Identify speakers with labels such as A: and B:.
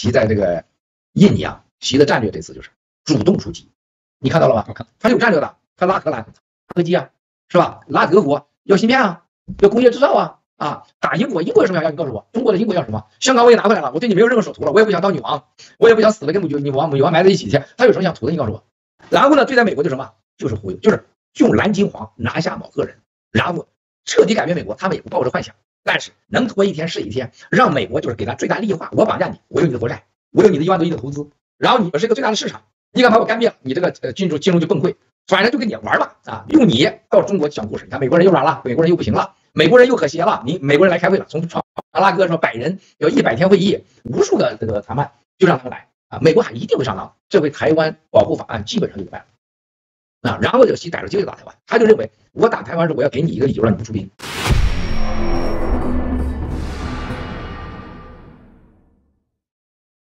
A: 习在这个印尼啊，习的战略这次就是主动出击，你看到了吧？他有战略的，他拉荷兰科技啊，是吧？拉德国要芯片啊，要工业制造啊，啊，打英国，英国有什么要？你告诉我，中国的英国要什么？香港我也拿回来了，我对你没有任何手图了，我也不想当女王，我也不想死了跟女女王女王埋在一起去，他有什么想图的？你告诉我。然后呢，对待美国就什么？就是忽悠，就是用蓝金黄拿下某个人，然后彻底改变美国，他们也不抱着幻想。但是能拖一天是一天，让美国就是给他最大利益化。我绑架你，我有你的国债，我有你的一万多亿的投资，然后你们是一个最大的市场，你敢把我干灭，你这个呃金融金融就崩溃，反正就跟你玩吧啊！用你到中国讲故事，你看美国人又软了，美国人又不行了，美国人又和谐了，你美国人来开会了，从阿拉哥说百人要一百天会议，无数个这个谈判就让他们来啊！美国还一定会上当，这回台湾保护法案基本上就办了啊！然后这个习逮着机会打台湾，他就认为我打台湾时我要给你一个理由让你不出兵。